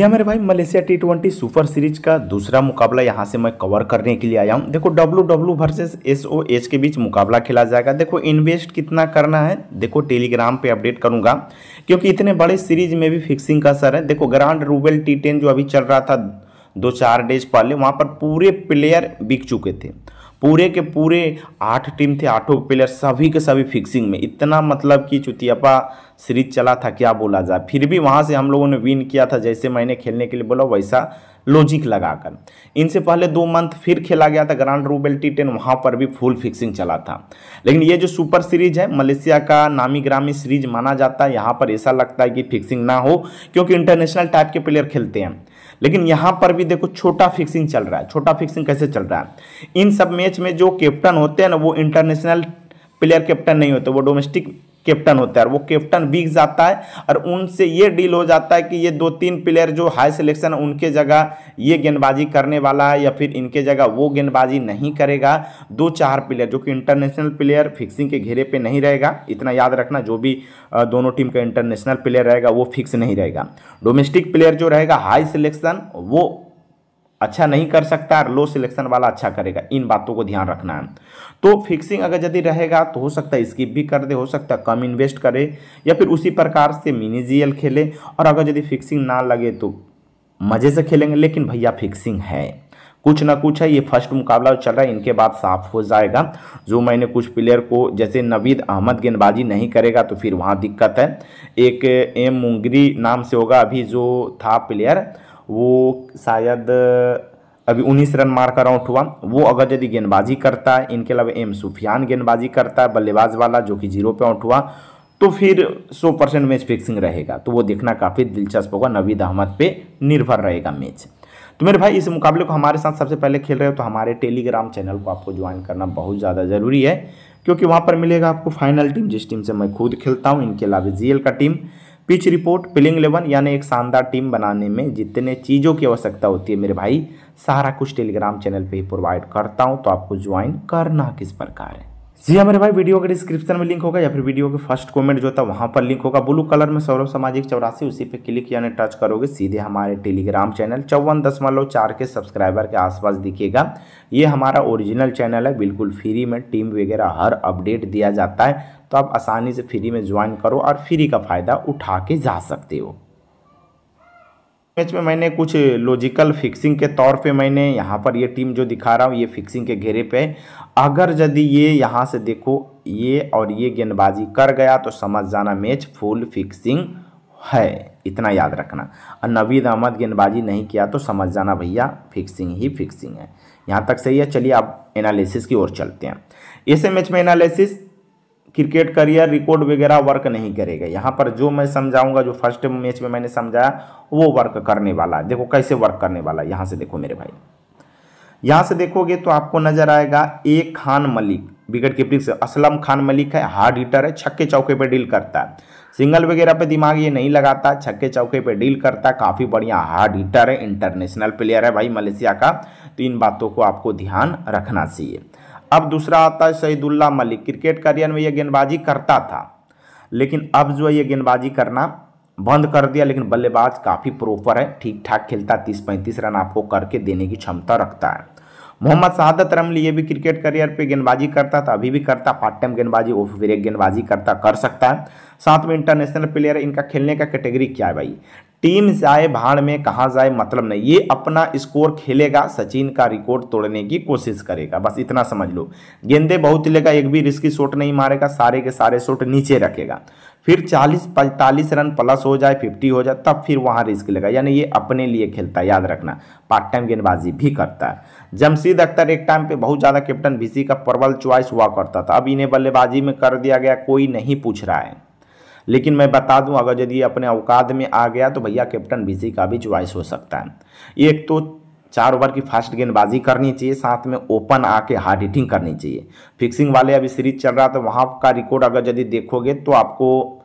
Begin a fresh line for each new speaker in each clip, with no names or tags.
जी हाँ मेरे भाई, Malaysia T twenty super series का दूसरा मुकाबला यहाँ से मैं कवर करने के लिए आया हूँ। देखो W W versus S O H के बीच मुकाबला खेला जाएगा। देखो इन्वेस्ट कितना करना है, देखो टेलीग्राम पे अपडेट करूँगा, क्योंकि इतने बड़े सीरीज़ में भी फिक्सिंग का असर है। देखो ग्रांड रूबेल टी टेन जो अभी चल रहा था, दो चार डेज़ पहले, वहाँ पर पूरे प्लेयर बिक चुके थे। पूरे के पूरे आठ टीम थे, आठों प्लेयर सभी के सभी फिक्सिंग में। इतना मतलब कि चुतियापा सीरीज़ चला था, क्या बोला जाए। फिर भी वहाँ से हम लोगों ने विन किया था, जैसे मैंने खेलने के लिए बोला, वैसा लॉजिक लगाकर। इनसे पहले दो मंथ फिर खेला गया था ग्रांड रूबेल टी टेन वहाँ पर भी फुल फिक्सिंग चला था। लेकिन ये जो सुपर सीरीज़ है, मलेशिया का नामी ग्रामी सीरीज़ माना जाता है, यहाँ पर ऐसा लगता है कि फिक्सिंग ना हो, क्योंकि इंटरनेशनल टाइप के प्लेयर खेलते हैं। लेकिन यहाँ पर भी देखो छोटा फिक्सिंग चल रहा है, छोटा फिक्सिंग कैसे चल रहा है? इन सब मैच में जो कैप्टन होते हैं ना, वो इंटरनेशनल प्लेयर कैप्टन नहीं होते, वो डोमेस्टिक कैप्टन होता है। वो कैप्टन बिक जाता है और उनसे ये डील हो जाता है कि ये दो तीन प्लेयर जो हाई सिलेक्शन उनके जगह ये गेंदबाजी करने वाला है या फिर इनके जगह वो गेंदबाजी नहीं करेगा। दो चार प्लेयर जो कि इंटरनेशनल प्लेयर फिक्सिंग के घेरे पे नहीं रहेगा। इतना याद रखना, जो भी दोनों टीम का इंटरनेशनल प्लेयर रहेगा, वो फिक्स नहीं रहेगा। डोमेस्टिक प्लेयर जो रहेगा हाई सिलेक्शन वो अच्छा नहीं कर सकता और लो सिलेक्शन वाला अच्छा करेगा। इन बातों को ध्यान रखना है। तो फिक्सिंग अगर यदि रहेगा तो हो सकता है स्किप भी कर दे, हो सकता है कम इन्वेस्ट करे, या फिर उसी प्रकार से मिनी जीएल खेले। और अगर यदि फिक्सिंग ना लगे तो मज़े से खेलेंगे। लेकिन भैया फिक्सिंग है। कुछ ना कुछ है, ये फ़र्स्ट मुकाबला चल रहा है, इनके बाद साफ़ हो जाएगा। जो मैंने कुछ प्लेयर को, जैसे नवीद अहमद गेंदबाजी नहीं करेगा तो फिर वहाँ दिक्कत है। एक एम मुंगरी नाम से होगा, अभी जो था प्लेयर वो शायद अभी उन्नीस रन मार कर आउट हुआ। वो अगर यदि गेंदबाजी करता है। इनके अलावा एम सुफियान गेंदबाजी करता है, बल्लेबाज वाला जो कि ज़ीरो पे आउट हुआ। तो फिर 100 परसेंट मैच फिक्सिंग रहेगा। तो वो देखना काफ़ी दिलचस्प होगा। नवीद अहमद पे निर्भर रहेगा मैच। तो मेरे भाई, इस मुकाबले को हमारे साथ सबसे पहले खेल रहे हो तो हमारे टेलीग्राम चैनल को आपको ज्वाइन करना बहुत ज़्यादा ज़रूरी है, क्योंकि वहाँ पर मिलेगा आपको फाइनल टीम। जिस टीम से मैं खुद खेलता हूँ, इनके अलावा जीएल का team. Pitch report, playing eleven यानी एक शानदार टीम बनाने में जितने चीज़ों की आवश्यकता होती है मेरे भाई, सारा कुछ टेलीग्राम चैनल पे ही प्रोवाइड करता हूँ तो आपको ज्वाइन करना किस प्रकार है। जी हमारे भाई, वीडियो के डिस्क्रिप्शन में लिंक होगा या फिर वीडियो के फ़र्स्ट कमेंट जो था, वहाँ पर लिंक होगा। ब्लू कलर में सौरभ सामाजिक चौरासी, उसी पे क्लिक यानी टच करोगे। सीधे हमारे टेलीग्राम चैनल चौवन दशमलव चार के सब्सक्राइबर के आसपास दिखेगा। ये हमारा ओरिजिनल चैनल है, बिल्कुल फ्री में टीम वगैरह हर अपडेट दिया जाता है। तो आप आसानी से फ्री में ज्वाइन करो और फ्री का फ़ायदा उठा के जा सकते हो। मैच में मैंने कुछ लॉजिकल फिक्सिंग के तौर पे मैंने यहाँ पर ये टीम जो दिखा रहा हूँ, ये फिक्सिंग के घेरे पे, अगर यदि ये यहाँ से देखो, ये और ये गेंदबाजी कर गया तो समझ जाना मैच फुल फिक्सिंग है, इतना याद रखना। और नवीद अहमद गेंदबाजी नहीं किया तो समझ जाना भैया फिक्सिंग ही फिक्सिंग है। यहाँ तक सही है, चलिए आप एनालिसिस की ओर चलते हैं। ऐसे मैच में एनालिसिस क्रिकेट करियर, रिकॉर्ड वगैरह वर्क नहीं करेगा। यहाँ पर जो मैं समझाऊँगा, जो फ़र्स्ट मैच में मैंने समझाया, वो वर्क करने वाला है। देखो कैसे वर्क करने वाला है। यहाँ से देखो मेरे भाई। यहाँ से देखोगे तो आपको नज़र आएगा, A Khan Malik. Wicket keeping से असलम खान मलिक है हार्ड हिटर है, छक्के चौके पे डील करता है। सिंगल वगैरह पे दिमाग ये नहीं लगाता, छक्के चौके पे डील करता है। काफ़ी बढ़िया हार्ड हिटर है इंटरनेशनल प्लेयर है भाई मलेशिया का। तो इन बातों को आपको ध्यान रखना चाहिए। अब दूसरा आता है शहीदुल्ला मलिक। क्रिकेट करियर में ये गेंदबाजी करता था, लेकिन अब जो है ये गेंदबाजी करना बंद कर दिया, लेकिन बल्लेबाज काफ़ी प्रॉपर है ठीक ठाक खेलता है तीस पैंतीस रन आपको करके देने की क्षमता रखता है। मोहम्मद शहादत रमली ये भी क्रिकेट करियर पे गेंदबाजी करता था, अभी भी करता पार्ट टाइम गेंदबाजी वो फिर एक गेंदबाजी करता, कर सकता है। साथ में इंटरनेशनल प्लेयर इनका खेलने का कैटेगरी क्या है भाई? टीम जाए, भाड़ में कहाँ जाए मतलब नहीं। ये अपना स्कोर खेलेगा, सचिन का रिकॉर्ड तोड़ने की कोशिश करेगा। बस इतना समझ लो। गेंदे बहुत लेगा, एक भी रिस्की शॉट नहीं मारेगा, सारे के सारे शॉट नीचे रखेगा। फिर 40 45 रन प्लस हो जाए 50 हो जाए, तब फिर वहाँ रिस्क लेगा। यानी ये अपने लिए खेलता है, याद रखना। पार्ट टाइम गेंदबाजी भी करता है। जमशीद अख्तर एक टाइम पे बहुत ज़्यादा कैप्टन वीसी का प्रबल चॉइस हुआ करता था। अब इन्हें बल्लेबाजी में कर दिया गया, कोई नहीं पूछ रहा है। लेकिन मैं बता दूँ, अगर यदि अपने औकात में आ गया तो भैया कैप्टन बीसी का भी च्वाइस हो सकता है। एक तो चार ओवर की फास्ट गेंदबाजी करनी चाहिए, साथ में ओपन आके हार्ड हिटिंग करनी चाहिए। फिक्सिंग वाले अभी सीरीज़ चल रहा तो वहाँ का रिकॉर्ड अगर यदि देखोगे तो आपको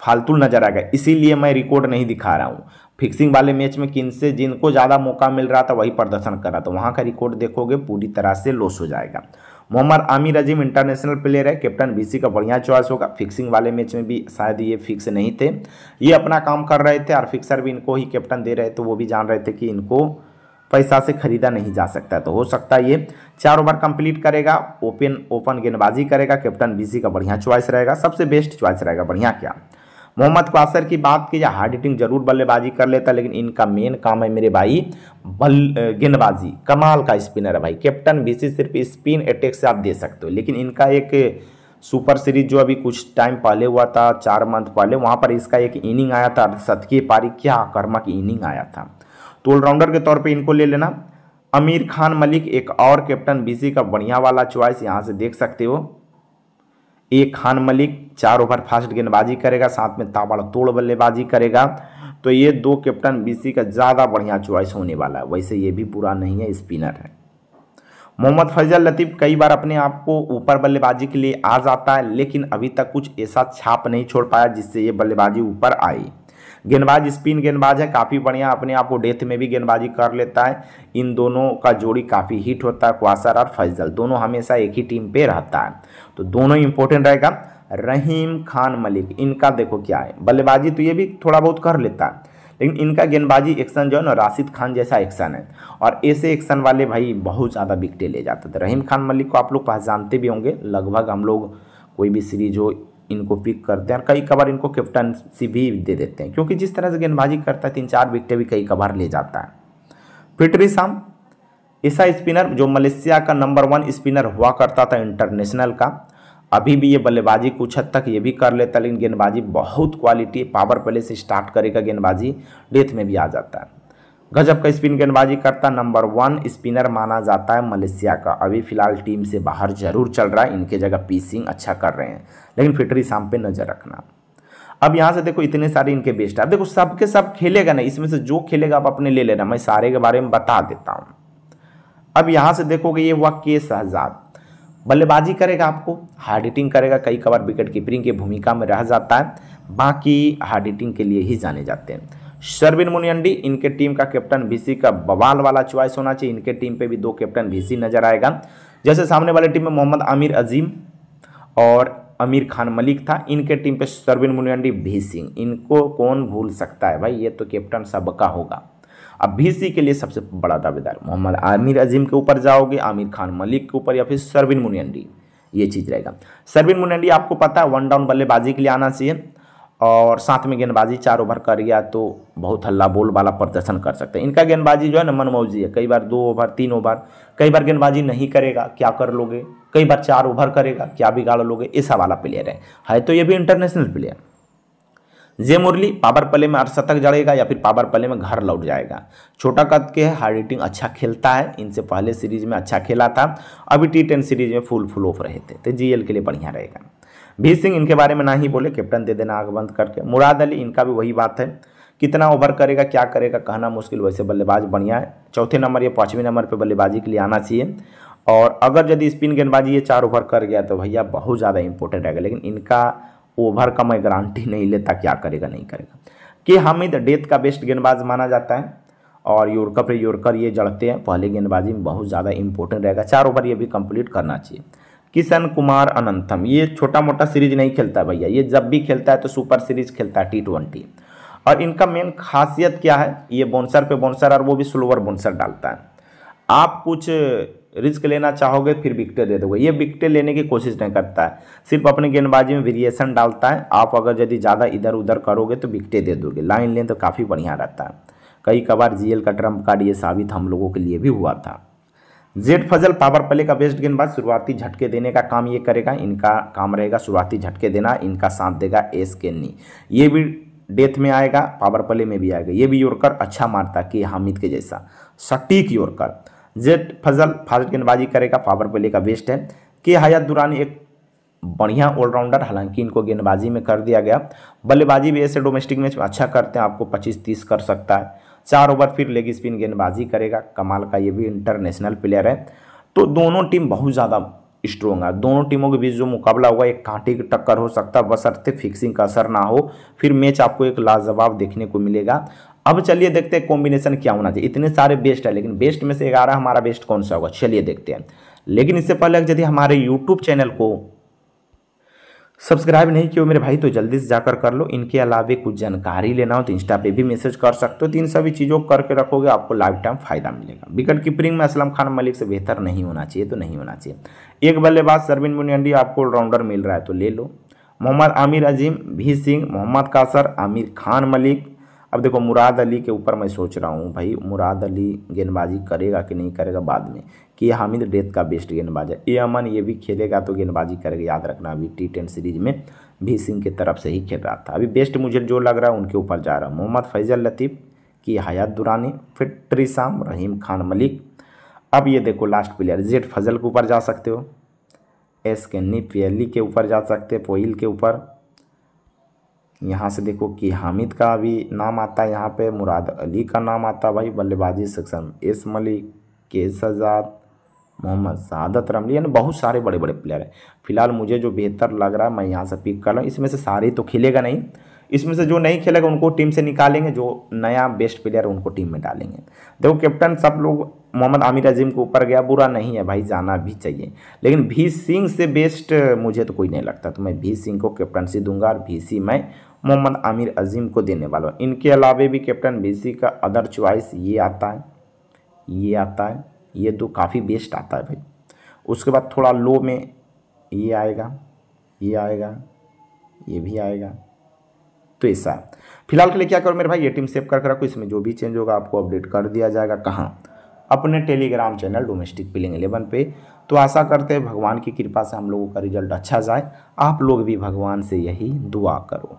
फालतू नज़र आएगा, इसीलिए मैं रिकॉर्ड नहीं दिखा रहा हूँ। फिक्सिंग वाले मैच में किन से जिनको ज़्यादा मौका मिल रहा था, वही प्रदर्शन कर रहा था। वहाँ का रिकॉर्ड देखोगे, पूरी तरह से लॉस हो जाएगा। मोहम्मद आमिर अजीम इंटरनेशनल प्लेयर है। कैप्टन बीसी का बढ़िया चॉइस होगा। फिक्सिंग वाले मैच में भी शायद ये फिक्स नहीं थे। ये अपना काम कर रहे थे और फिक्सर भी इनको ही कैप्टन दे रहे थे। वो भी जान रहे थे कि इनको पैसा से खरीदा नहीं जा सकता। तो हो सकता है ये चार ओवर कंप्लीट करेगा ओपन ओपन गेंदबाजी करेगा। कैप्टन बीसी का बढ़िया चॉइस रहेगा। सबसे बेस्ट चॉइस रहेगा। बढ़िया क्या? मोहम्मद क्वासर की बात की जाए, हार्ड हिटिंग ज़रूर बल्लेबाजी कर लेता, लेकिन इनका मेन काम है मेरे भाई, बल गेंदबाजी। कमाल का स्पिनर है भाई। कैप्टन बीसी सिर्फ़ स्पिन अटैक से आप दे सकते हो, लेकिन इनका एक सुपर सीरीज़ जो अभी कुछ टाइम पहले हुआ था, चार मंथ पहले, वहाँ पर इसका एक इनिंग आया था शतकीय पारी, क्या कर्मा की इनिंग आया था। तो ऑलराउंडर के तौर पर इनको ले लेना। अमीर खान मलिक, एक और कैप्टन, बीसी का बढ़िया वाला चॉइस, यहाँ से देख सकते हो। एक खान मलिक चार ओवर फास्ट गेंदबाजी करेगा, साथ में ताबड़ तोड़ बल्लेबाजी करेगा। तो ये दो कैप्टन बीसी का ज़्यादा बढ़िया चॉइस होने वाला है। वैसे ये भी पूरा नहीं है स्पिनर है। मोहम्मद फैजल लतीफ़ कई बार अपने आप को ऊपर बल्लेबाजी के लिए आ जाता है, लेकिन अभी तक कुछ ऐसा छाप नहीं छोड़ पाया जिससे ये बल्लेबाजी ऊपर आई। गेंदबाज स्पिन गेंदबाज है, काफ़ी बढ़िया, अपने आप को डेथ में भी गेंदबाजी कर लेता है। इन दोनों का जोड़ी काफ़ी हिट होता है, क्वासर और फैजल दोनों हमेशा एक ही टीम पे रहता है। तो दोनों इंपॉर्टेंट रहेगा। रहीम खान मलिक, इनका देखो क्या है, बल्लेबाजी तो ये भी थोड़ा बहुत कर लेता है, लेकिन इनका गेंदबाजी एक्शन जो है ना, राशिद खान जैसा एक्शन है। और ऐसे एक्शन वाले भाई बहुत ज़्यादा विकटे ले जाते थे। रहीम खान मलिक को आप लोग पहचानते भी होंगे, लगभग हम लोग कोई भी सीरीज़ हो इनको पिक करते हैं और कई कबार इनको कैप्टनसी भी दे देते हैं। क्योंकि जिस तरह से गेंदबाजी करता है, तीन चार विकटें भी कई कबार ले जाता है। फिटरी साम ऐसा स्पिनर जो मलेशिया का नंबर वन स्पिनर हुआ करता था इंटरनेशनल का, अभी भी ये बल्लेबाजी कुछ हद तक ये भी कर लेता लेकिन गेंदबाजी बहुत क्वालिटी पावर प्ले से स्टार्ट करेगा गेंदबाजी डेथ में भी आ जाता है। गजब का स्पिन गेंदबाजी करता नंबर वन स्पिनर माना जाता है मलेशिया का। अभी फ़िलहाल टीम से बाहर ज़रूर चल रहा है। इनके जगह पी सिंह अच्छा कर रहे हैं, लेकिन फिटरी शाम पे नज़र रखना। अब यहाँ से देखो इतने सारे इनके बेस्ट है। देखो सबके सब खेलेगा ना, इसमें से जो खेलेगा आप अपने ले लेना। मैं सारे के बारे में बता देता हूँ। अब यहाँ से देखोगे ये हुआ के शहजाद। बल्लेबाजी करेगा आपको, हार्ड हिटिंग करेगा, कई कबार विकेट कीपरिंग की भूमिका में रह जाता है। बाकी हार्ड हिटिंग के लिए ही जाने जाते हैं। शर्विन मुनियंडी, इनके टीम का कैप्टन वीसी का बवाल वाला च्वाइस होना चाहिए। इनके टीम पे भी दो कैप्टन वीसी नज़र आएगा। जैसे सामने वाले टीम में मोहम्मद आमिर अजीम और अमीर खान मलिक था। इनके टीम पे शर्विन मुनियंडी भी सिंह इनको कौन भूल सकता है भाई? ये तो कैप्टन सबका होगा। अब भीसी के लिए सबसे बड़ा दावेदार मोहम्मद आमिर अजीम के ऊपर जाओगे, आमिर खान मलिक के ऊपर या फिर सरविन मुनियंडी? ये चीज़ रहेगा। सरविन मुनियंडी, आपको पता है वन डाउन बल्लेबाजी के लिए आना चाहिए। और साथ में गेंदबाजी चार ओवर कर गया तो बहुत हल्ला बोल वाला प्रदर्शन कर सकते हैं। इनका गेंदबाजी जो है ना मनमौजी है। कई बार दो ओवर, तीन ओवर, कई बार गेंदबाजी नहीं करेगा, क्या कर लोगे? कई बार चार ओवर करेगा, क्या बिगाड़ लोगे? ऐसा वाला प्लेयर है। है तो ये भी international player J Murali power play में अर्शतक जड़ेगा या फिर पावर प्ले में घर लौट जाएगा। छोटा कद के हार्ड हिटिंग अच्छा खेलता है। इनसे पहले सीरीज़ में अच्छा खेला था। अभी टी टेन सीरीज़ में फुल फुल ऑफ़ रहे थे। तो जीएल के लिए बढ़िया रहेगा। भी सिंह इनके बारे में ना ही बोले, कैप्टन दे देना आग बंद करके। मुराद अली, इनका भी वही बात है। कितना ओवर करेगा, क्या करेगा, कहना मुश्किल, वैसे बल्लेबाज बढ़िया है। चौथे नंबर या पाँचवें नंबर पर बल्लेबाजी के लिए आना चाहिए। और अगर यदि स्पिन गेंदबाजी ये चार ओवर कर गया तो भैया बहुत ज़्यादा इंपॉर्टेंट रहेगा। लेकिन इनका ओवर का मैं गारंटी नहीं लेता क्या करेगा, नहीं करेगा। कि हामिद, डेथ का बेस्ट गेंदबाज माना जाता है। और योरकर योरकर ये जड़ते हैं। पहले गेंदबाजी में बहुत ज़्यादा इंपॉर्टेंट रहेगा। चार ओवर ये भी कंप्लीट करना चाहिए। किशन कुमार अनंतम। ये छोटा मोटा सीरीज़ नहीं खेलता है भैया। ये जब भी खेलता है तो सुपर सीरीज़ खेलता है टी ट्वेंटी और इनका मेन खासियत क्या है? ये बोनसर पे बोनसर और वो भी स्लोवर बोनसर डालता है। आप कुछ रिस्क लेना चाहोगे, फिर विकटे दे दोगे। ये विकटे लेने की कोशिश नहीं करता है। सिर्फ़ अपने गेंदबाजी में वेरिएशन डालता है। आप अगर यदि ज़्यादा इधर उधर करोगे तो विकटे दे दोगे। लाइन लें तो काफ़ी बढ़िया रहता है। कई कबार जीएल का ट्रंप कार्ड ये साबित हम लोगों के लिए भी हुआ था। जेड फजल पावर प्ले का बेस्ट गेंदबाज शुरुआती झटके देने का काम ये करेगा, इनका काम रहेगा शुरुआती झटके देना, इनका साथ देगा एस केन्नी। ये भी डेथ में आएगा, पावर प्ले में भी आएगा। ये भी योरकर अच्छा मारता कि हामिद के जैसा। सटीक योरकर जेड फजल फास्ट गेंदबाजी करेगा, पावर प्ले का बेस्ट है। के हयात दुरानी एक बढ़िया ऑलराउंडर, हालाँकि इनको गेंदबाजी में कर दिया गया। बल्लेबाजी भी ऐसे डोमेस्टिक मैच में अच्छा करते हैं, आपको पच्चीस तीस कर सकता है। चार ओवर फिर लेग स्पिन गेंदबाजी करेगा। कमाल का ये भी इंटरनेशनल प्लेयर है। तो दोनों टीम बहुत ज़्यादा स्ट्रॉन्ग है। दोनों टीमों के बीच जो मुकाबला होगा, एक कांटे की टक्कर हो सकता है बसरते फिक्सिंग का असर ना हो। फिर मैच आपको एक लाजवाब देखने को मिलेगा। अब चलिए देखते हैं कॉम्बिनेशन क्या होना चाहिए। इतने सारे बेस्ट है, लेकिन बेस्ट में से ग्यारह हमारा बेस्ट कौन सा होगा? चलिए देखते हैं। लेकिन इससे पहले यदि हमारे यूट्यूब चैनल को सब्सक्राइब नहीं किया मेरे भाई तो जल्दी से जाकर कर लो। इनके अलावा कुछ जानकारी लेना हो तो इंस्टा पे भी मैसेज कर सकते हो। तो इन सभी चीज़ों को करके रखोगे, आपको लाइफ टाइम फ़ायदा मिलेगा। विकेट कीपरिंग में असलम खान मलिक से बेहतर नहीं होना चाहिए तो नहीं होना चाहिए। एक बल्लेबाज सरविन मुनियंडी आपको ऑलराउंडर मिल रहा है तो ले लो। मोहम्मद आमिर अजीम भी सिंह, मोहम्मद कासर, आमिर खान मलिक अब देखो, मुराद अली के ऊपर मैं सोच रहा हूँ, भाई, मुराद अली गेंदबाजी करेगा कि नहीं करेगा बाद में? कि हामिद डेथ का बेस्ट गेंदबाज है। ए अमन ये भी खेलेगा तो गेंदबाजी करेगा, याद रखना, अभी टी टेन सीरीज़ में भी सिंह की तरफ़ से ही खेल रहा था। अभी बेस्ट मुझे जो लग रहा है उनके ऊपर जा रहा है। मोहम्मद फैजल लतीफ़ की हयात दुरानी, फिर ट्रिसाम रहीम खान मलिक। अब ये देखो लास्ट प्लेयर जेड फजल के ऊपर जा सकते हो। एस के निपली के ऊपर जा सकते पोइल के ऊपर। यहाँ से देखो कि हामिद का भी नाम आता है यहाँ पे, मुराद अली का नाम आता है भाई, बल्लेबाजी सेक्शन एस मलिक के सजाद मोहम्मद सादत रमली, यानी बहुत सारे बड़े बड़े प्लेयर हैं। फ़िलहाल मुझे जो बेहतर लग रहा है, मैं यहाँ से पिक कर रहा हूँ। इसमें से सारे तो खेलेगा नहीं। इसमें से जो नहीं खेलेगा, उनको टीम से निकालेंगे, जो नया बेस्ट प्लेयर है, उनको टीम में डालेंगे। देखो कैप्टन सब लोग, मोहम्मद आमिर अजीम के ऊपर गया, बुरा नहीं है भाई, जाना भी चाहिए। लेकिन भी सिंह से बेस्ट मुझे तो कोई नहीं लगता तो मैं भी सिंह को कैप्टनसी दूँगा और भी सी मैं मोहम्मद आमिर अजीम को देने वाला हूँ। इनके अलावे भी कैप्टन सी का अदर चॉइस ये आता है। ये आता है। ये तो काफ़ी बेस्ट आता है भाई। उसके बाद थोड़ा लो में ये आएगा। ये आएगा। ये भी आएगा। तो ऐसा फ़िलहाल के लिए क्या करो मेरे भाई, ये टीम सेव कर रखो। इसमें जो भी चेंज होगा आपको अपडेट कर दिया जाएगा। कहाँ? अपने Telegram channel domestic playing eleven पे। तो आशा करते हैं भगवान की कृपा से हम लोगों का रिज़ल्ट अच्छा जाए। आप लोग भी भगवान से यही दुआ करो।